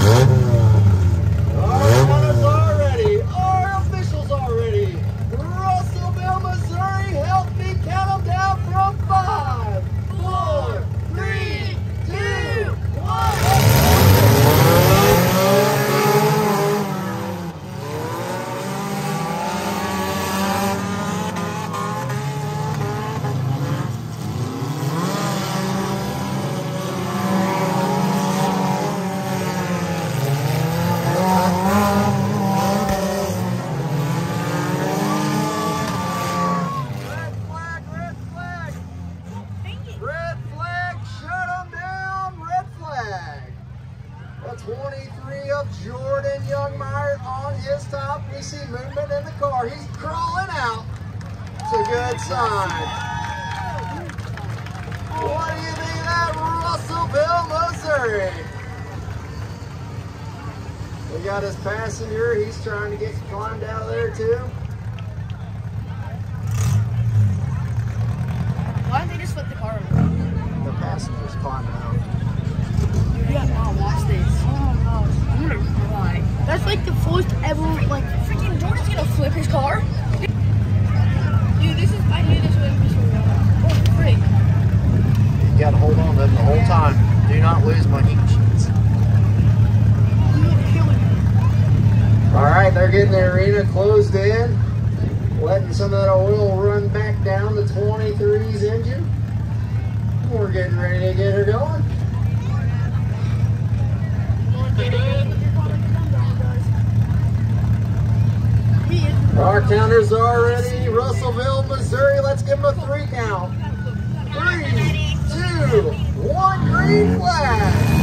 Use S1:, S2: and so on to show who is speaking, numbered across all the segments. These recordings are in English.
S1: Mhm. Of Jordan Youngmeyer on his top. We see movement in the car. He's crawling out. It's a good sign. What do you think of that, Russellville, Missouri? We got his passenger. He's trying to get climbed out of there too.
S2: Why don't they just flip the car over?
S1: The passenger's climbing out.
S2: Car. Dude, this is, I knew this was Mr. Oh, frick.
S1: You gotta hold on to them the whole time. Do not lose my heat sheets.
S2: You will kill me.
S1: All right, they're getting the arena closed in, letting some of that oil run back down the 23's engine. We're getting ready to get her going.
S2: He is.
S1: Our counters are ready. Russellville, Missouri. Let's give them a three count. Three, two, one, green flag.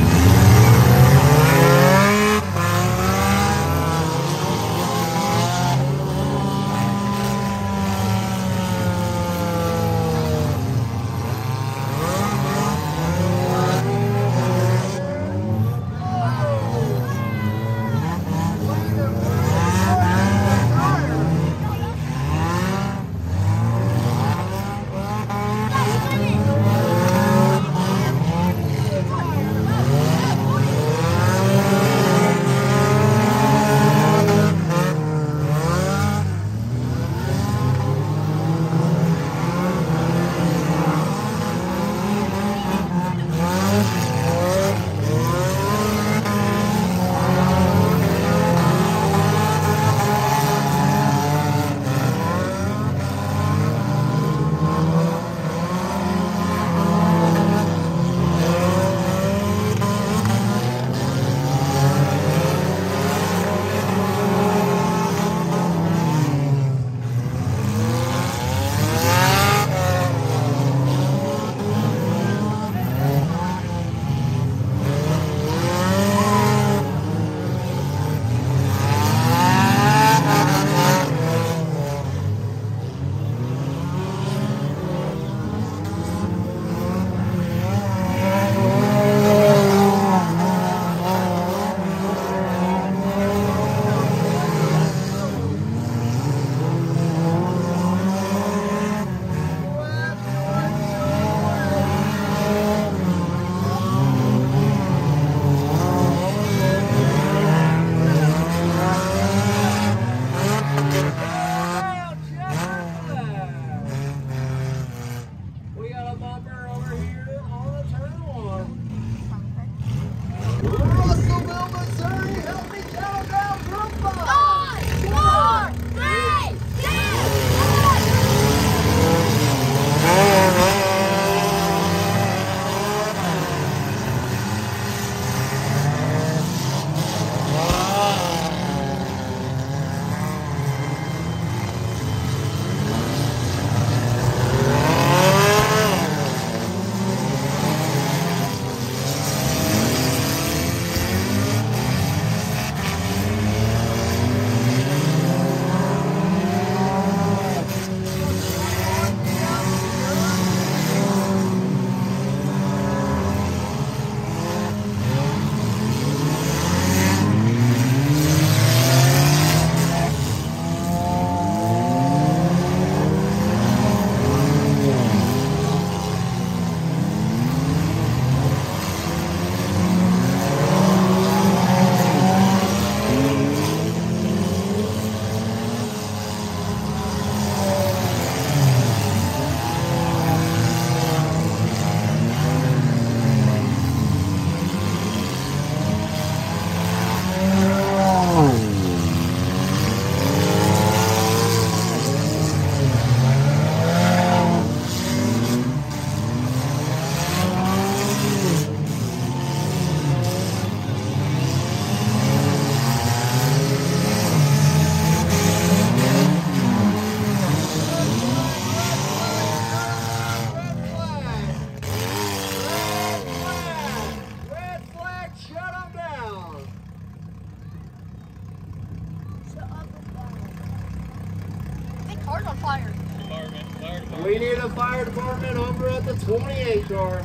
S1: 28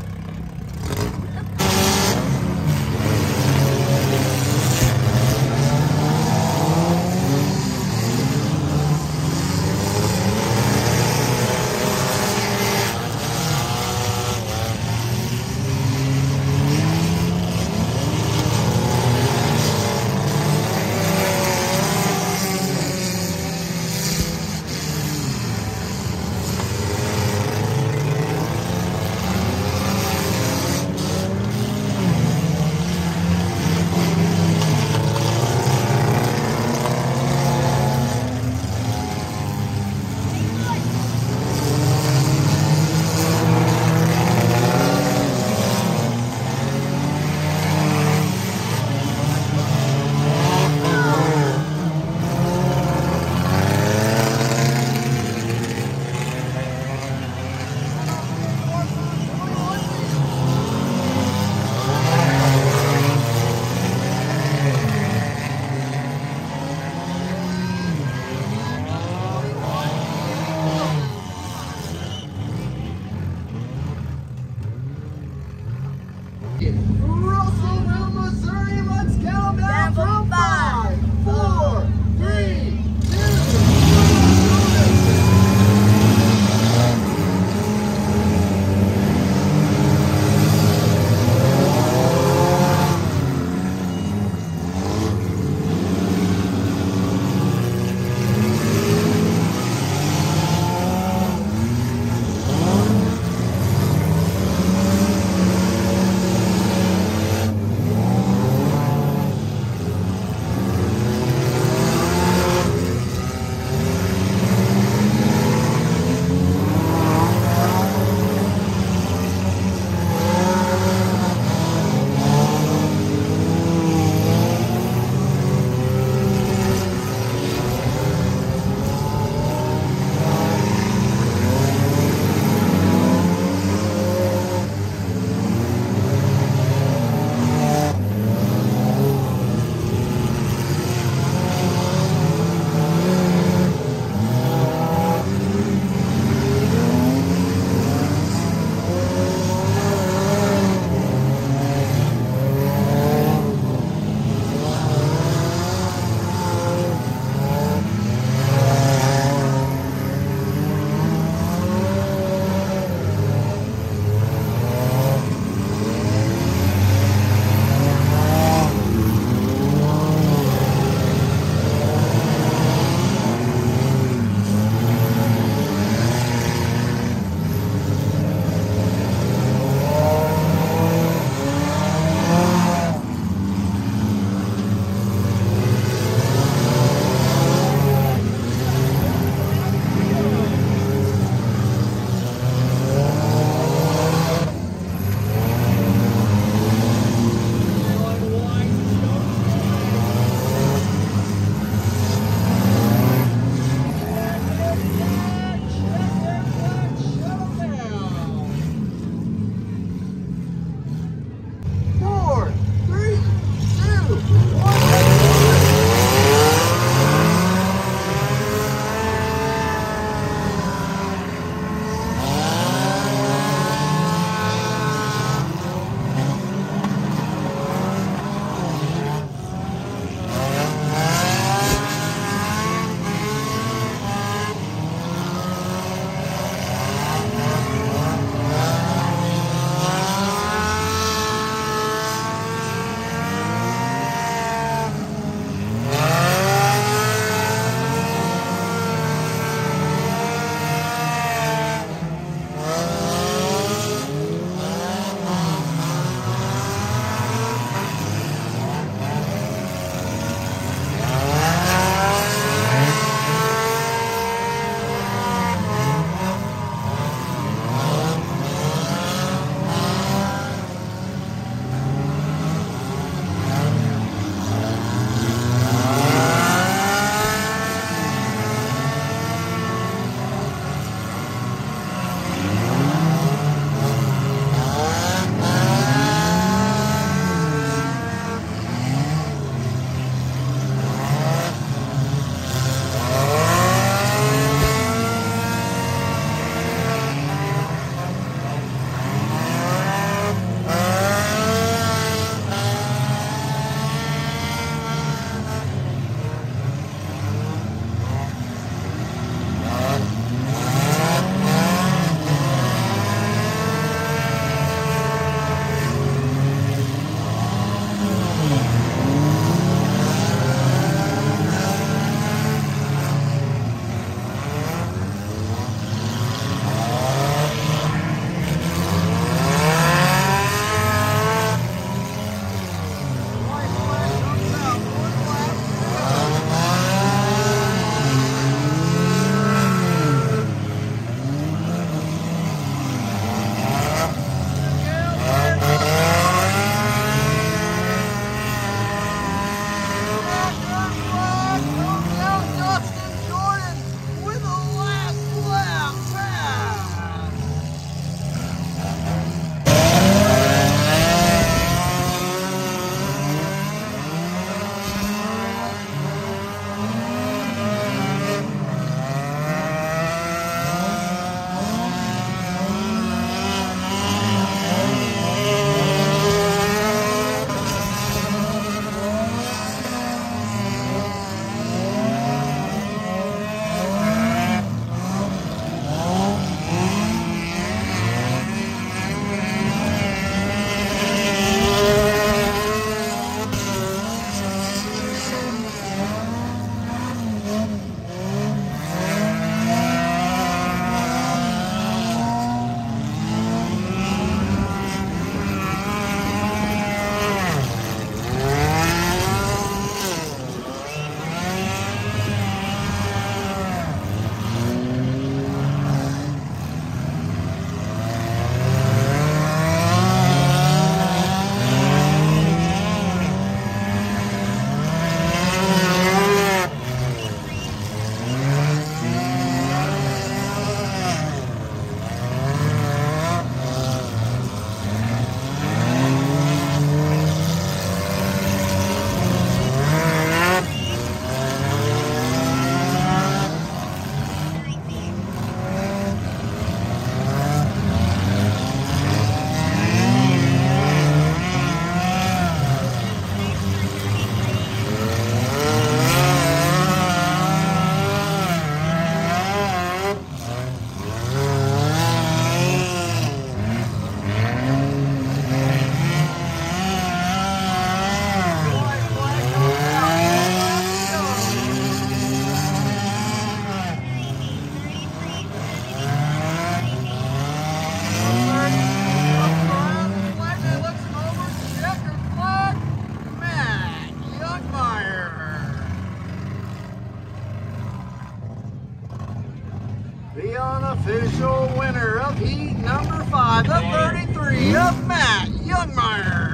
S1: the unofficial winner of heat number five, the 33 of Matt Youngmeyer.